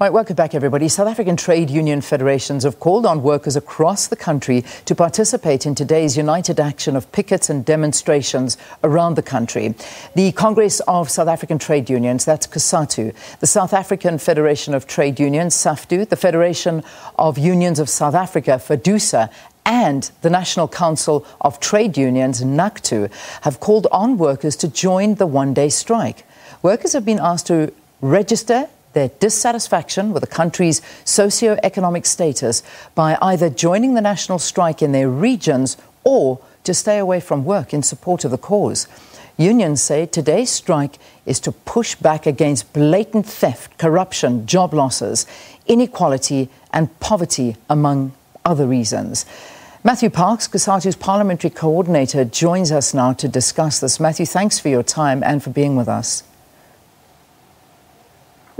Right, welcome back, everybody. South African trade union federations have called on workers across the country to participate in today's united action of pickets and demonstrations around the country. The Congress of South African Trade Unions, that's COSATU, the South African Federation of Trade Unions, SAFTU, the Federation of Unions of South Africa, FEDUSA, and the National Council of Trade Unions, NACTU, have called on workers to join the one day strike. Workers have been asked to register their dissatisfaction with the country's socio-economic status by either joining the national strike in their regions or to stay away from work in support of the cause. Unions say today's strike is to push back against blatant theft, corruption, job losses, inequality, and poverty, among other reasons. Matthew Parks, COSATU's parliamentary coordinator, joins us now to discuss this. Matthew, thanks for your time and for being with us.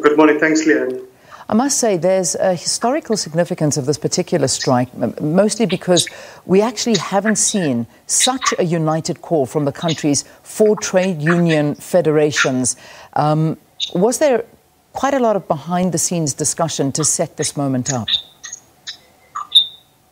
Good morning. Thanks, Leanne. I must say, there's a historical significance of this particular strike, mostly because we actually haven't seen such a united call from the country's four trade union federations. Um, was there quite a lot of behind the scenes discussion to set this moment up?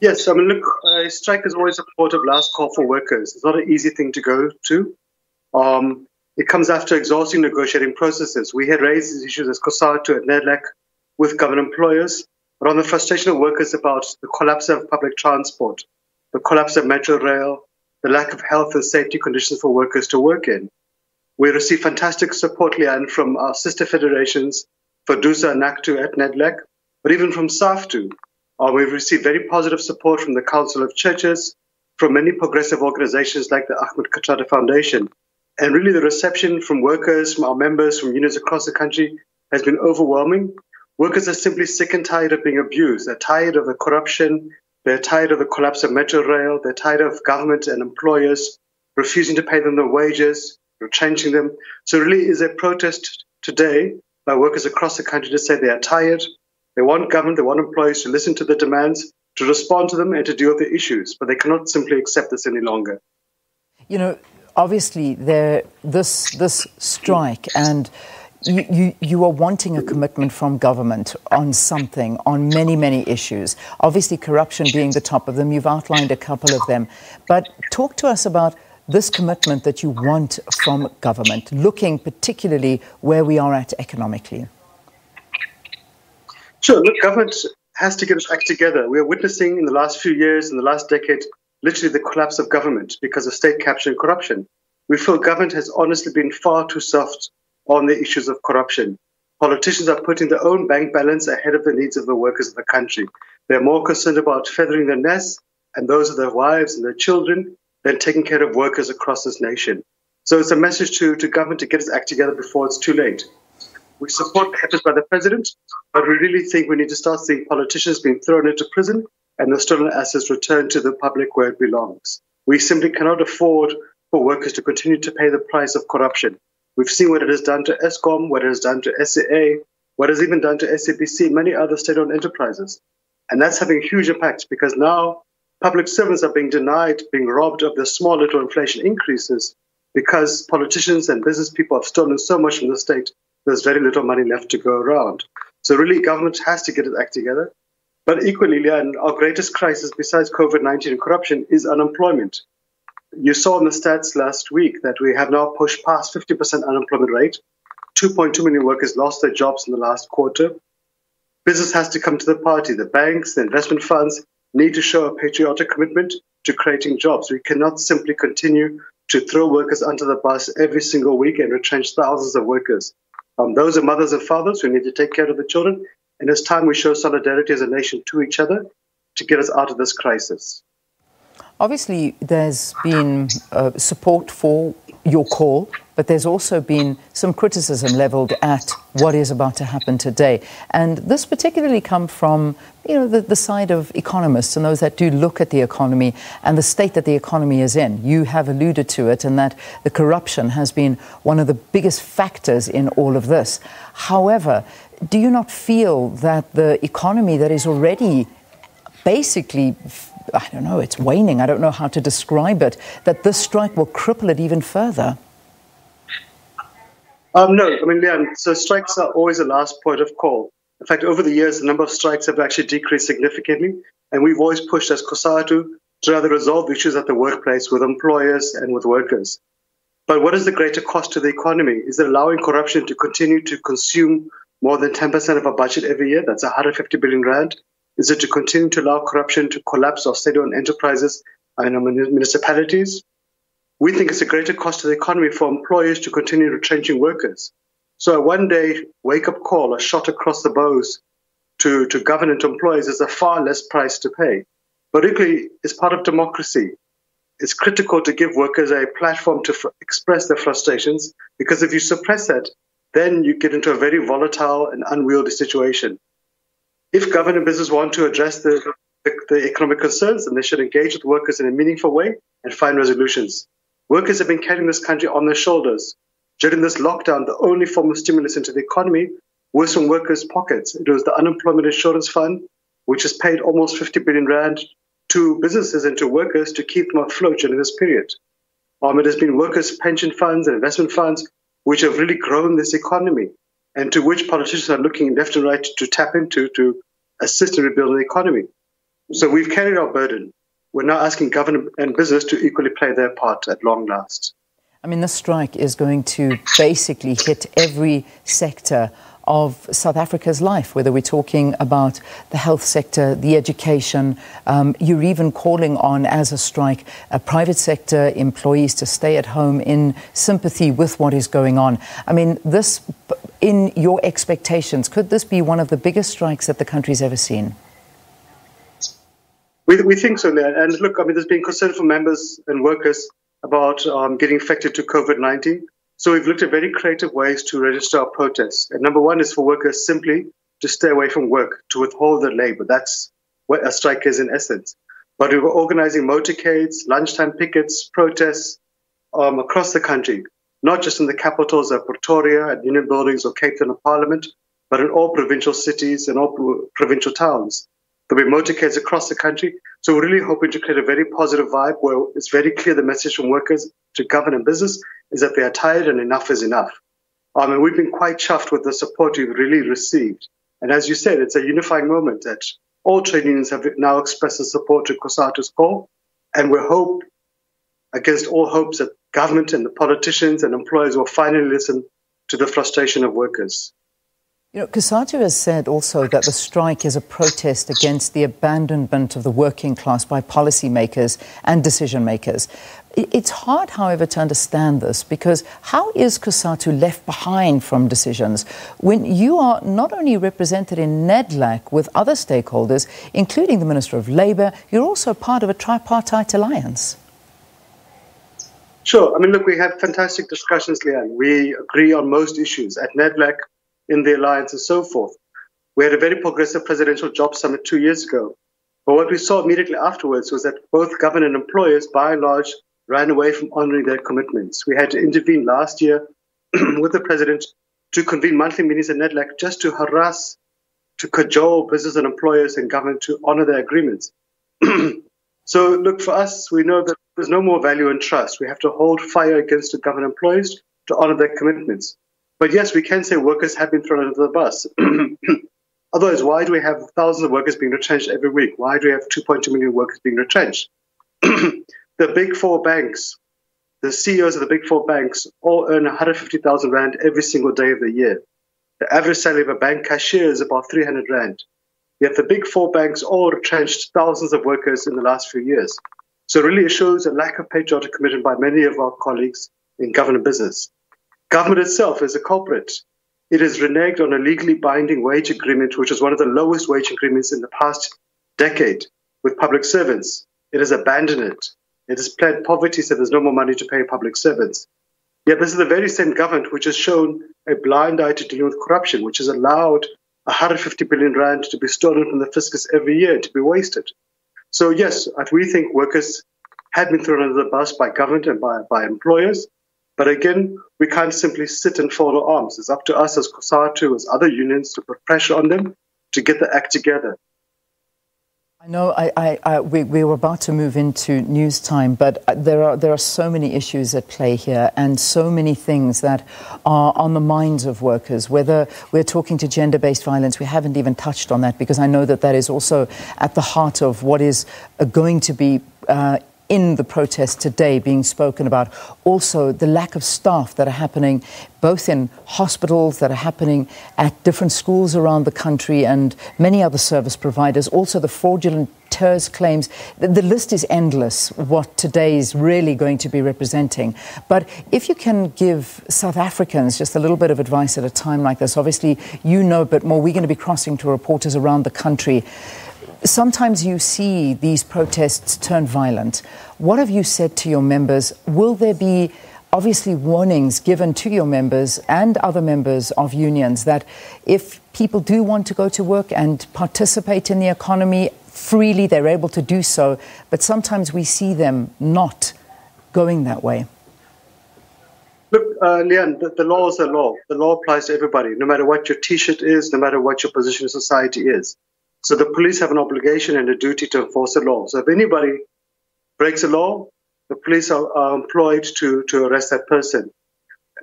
Yes, I mean, look, a strike is always a port of last call for workers. It's not an easy thing to go to. Um, it comes after exhausting negotiating processes. We had raised these issues as COSATU at NEDLAC with government employers, but on the frustration of workers about the collapse of public transport, the collapse of metro rail, the lack of health and safety conditions for workers to work in. We received fantastic support, Leanne, from our sister federations, FEDUSA and NACTU at NEDLAC, but even from SAFTU. Uh, we've received very positive support from the Council of Churches, from many progressive organizations like the Ahmed Kathrada Foundation, and really, the reception from workers, from our members, from unions across the country has been overwhelming. Workers are simply sick and tired of being abused. They're tired of the corruption. They're tired of the collapse of Metro Rail. They're tired of government and employers refusing to pay them their wages, retrenching them. So, really, is a protest today by workers across the country to say they are tired. They want government, they want employers to listen to the demands, to respond to them, and to deal with the issues. But they cannot simply accept this any longer. You know, obviously there this this strike and you, you, you, are wanting a commitment from government on something, on many, many issues. Obviously, corruption being the top of them. You've outlined a couple of them. But talk to us about this commitment that you want from government, looking particularly where we are at economically. Sure. Look, government has to get its act together. We are witnessing in the last few years, in the last decade, literally the collapse of government because of state capture and corruption. We feel government has honestly been far too soft on the issues of corruption. Politicians are putting their own bank balance ahead of the needs of the workers of the country. They're more concerned about feathering their nests and those of their wives and their children than taking care of workers across this nation. So it's a message to, to government to get its act together before it's too late. We support efforts by the president, but we really think we need to start seeing politicians being thrown into prison and the stolen assets returned to the public where it belongs. We simply cannot afford for workers to continue to pay the price of corruption. We've seen what it has done to Eskom, what it has done to SAA, what it has even done to SABC, many other state owned enterprises. And that's having huge impacts because now public servants are being denied, being robbed of the small little inflation increases because politicians and business people have stolen so much from the state, there's very little money left to go around. So, really, government has to get its act together. But equally, Leanne, our greatest crisis besides COVID 19 and corruption is unemployment. You saw in the stats last week that we have now pushed past 50% unemployment rate. 2.2 million workers lost their jobs in the last quarter. Business has to come to the party. The banks, the investment funds need to show a patriotic commitment to creating jobs. We cannot simply continue to throw workers under the bus every single week and retrench thousands of workers. Um, those are mothers and fathers who need to take care of the children and it's time we show solidarity as a nation to each other to get us out of this crisis. Obviously, there's been uh, support for your call, but there's also been some criticism leveled at what is about to happen today. And this particularly come from, you know, the, the side of economists and those that do look at the economy and the state that the economy is in. You have alluded to it and that the corruption has been one of the biggest factors in all of this. However, do you not feel that the economy that is already basically I don't know, it's waning. I don't know how to describe it. That this strike will cripple it even further. Um, no, I mean, Leanne, so strikes are always a last point of call. In fact, over the years, the number of strikes have actually decreased significantly, and we've always pushed as COSATU to rather resolve issues at the workplace with employers and with workers. But what is the greater cost to the economy? Is it allowing corruption to continue to consume more than 10% of our budget every year? That's 150 billion rand. Is it to continue to allow corruption to collapse our state-owned enterprises and municipalities? We think it's a greater cost to the economy for employers to continue retrenching workers. So a one-day wake-up call, a shot across the bows to, to government employees is a far less price to pay. But equally, it's part of democracy. It's critical to give workers a platform to f- express their frustrations because if you suppress that, then you get into a very volatile and unwieldy situation. If government and business want to address the, the, the economic concerns, then they should engage with workers in a meaningful way and find resolutions. Workers have been carrying this country on their shoulders. During this lockdown, the only form of stimulus into the economy was from workers' pockets. It was the Unemployment Insurance Fund, which has paid almost 50 billion rand to businesses and to workers to keep them afloat during this period. Um, it has been workers' pension funds and investment funds which have really grown this economy and to which politicians are looking left and right to tap into to assist in rebuilding the economy. So we've carried our burden. We're now asking government and business to equally play their part at long last. I mean, the strike is going to basically hit every sector of South Africa's life, whether we're talking about the health sector, the education. Um, you're even calling on, as a strike, a private sector employees to stay at home in sympathy with what is going on. I mean, this, in your expectations, could this be one of the biggest strikes that the country's ever seen? We, we think so. And look, I mean, there's been concern from members and workers about um, getting affected to COVID 19. So we've looked at very creative ways to register our protests. And number one is for workers simply to stay away from work, to withhold their labor. That's what a strike is in essence. But we were organizing motorcades, lunchtime pickets, protests um, across the country, not just in the capitals of Pretoria and Union Buildings or Cape Town Parliament, but in all provincial cities and all provincial towns. There'll be motorcades across the country. So we're really hoping to create a very positive vibe where it's very clear the message from workers to government and business is that they are tired and enough is enough. Um, and we've been quite chuffed with the support we've really received. And as you said, it's a unifying moment that all trade unions have now expressed their support to COSATU's call. And we hope, against all hopes, that government and the politicians and employers will finally listen to the frustration of workers. You know, COSATU has said also that the strike is a protest against the abandonment of the working class by policymakers and decision makers. It's hard, however, to understand this because how is COSATU left behind from decisions when you are not only represented in NEDLAC with other stakeholders, including the Minister of Labour, you're also part of a tripartite alliance? Sure. I mean, look, we have fantastic discussions, Leanne. We agree on most issues. At NEDLAC, in the alliance and so forth. We had a very progressive presidential job summit two years ago. But what we saw immediately afterwards was that both government and employers, by and large, ran away from honoring their commitments. We had to intervene last year with the president to convene monthly meetings at NEDLAC just to harass, to cajole business and employers and government to honor their agreements. so, look, for us, we know that there's no more value in trust. We have to hold fire against the government employees to honor their commitments. But yes, we can say workers have been thrown under the bus. Otherwise, why do we have thousands of workers being retrenched every week? Why do we have 2.2 million workers being retrenched? the big four banks, the CEOs of the big four banks, all earn 150,000 Rand every single day of the year. The average salary of a bank cashier is about 300 Rand. Yet the big four banks all retrenched thousands of workers in the last few years. So really it shows a lack of patriotic commitment by many of our colleagues in government business. Government itself is a culprit. It has reneged on a legally binding wage agreement, which is one of the lowest wage agreements in the past decade with public servants. It has abandoned it. It has pled poverty, so there's no more money to pay public servants. Yet this is the very same government which has shown a blind eye to dealing with corruption, which has allowed 150 billion rand to be stolen from the fiscus every year to be wasted. So yes, we think workers had been thrown under the bus by government and by, by employers. But again, we can't simply sit and fold our arms. It's up to us as COSATU, as other unions, to put pressure on them to get the act together. I know I, I, I, we, we were about to move into news time, but uh, there are, there are so many issues at play here and so many things that are on the minds of workers. Whether we're talking to gender based violence, we haven't even touched on that because I know that that is also at the heart of what is uh, going to be. Uh, in the protest today being spoken about. Also, the lack of staff that are happening both in hospitals, that are happening at different schools around the country, and many other service providers. Also, the fraudulent TERS claims. The, the list is endless, what today is really going to be representing. But if you can give South Africans just a little bit of advice at a time like this, obviously you know a bit more. We're going to be crossing to reporters around the country sometimes you see these protests turn violent. What have you said to your members? Will there be obviously warnings given to your members and other members of unions that if people do want to go to work and participate in the economy freely, they're able to do so, but sometimes we see them not going that way? Look, uh, Leanne, the, the law is the law. The law applies to everybody, no matter what your t shirt is, no matter what your position in society is. So the police have an obligation and a duty to enforce the law. So if anybody breaks the law, the police are, are employed to, to arrest that person.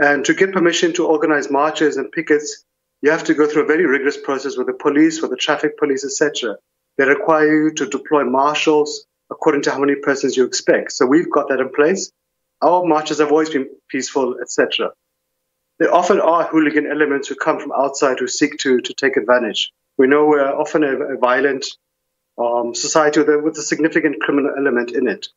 And to get permission to organize marches and pickets, you have to go through a very rigorous process with the police, with the traffic police, etc. They require you to deploy marshals according to how many persons you expect. So we've got that in place. Our marches have always been peaceful, etc. There often are hooligan elements who come from outside who seek to, to take advantage. We know we're often a, a violent um, society with a, with a significant criminal element in it.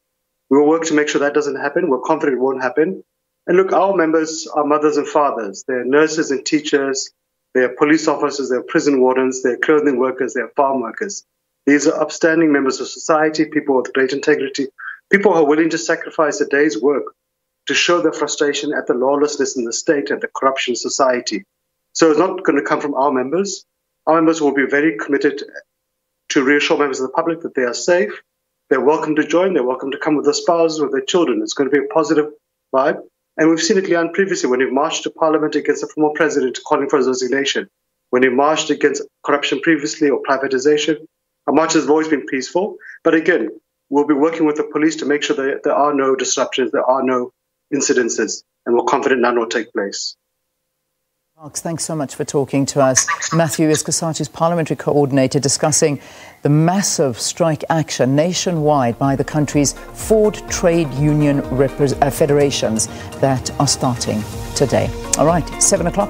We will work to make sure that doesn't happen. We're confident it won't happen. And look, our members are mothers and fathers. They're nurses and teachers. They're police officers. They're prison wardens. They're clothing workers. They're farm workers. These are upstanding members of society, people with great integrity, people who are willing to sacrifice a day's work to show their frustration at the lawlessness in the state and the corruption in society. So it's not going to come from our members. Our members will be very committed to reassure members of the public that they are safe. They're welcome to join. They're welcome to come with their spouses, with their children. It's going to be a positive vibe. And we've seen it, Leanne, previously when we've marched to Parliament against the former president calling for his resignation, when we marched against corruption previously or privatization. Our marches have always been peaceful. But again, we'll be working with the police to make sure that there are no disruptions, there are no incidences, and we're confident none will take place. Parks, thanks so much for talking to us. Matthew is COSATU's parliamentary coordinator discussing the massive strike action nationwide by the country's four trade union uh, federations that are starting today. All right, seven o'clock.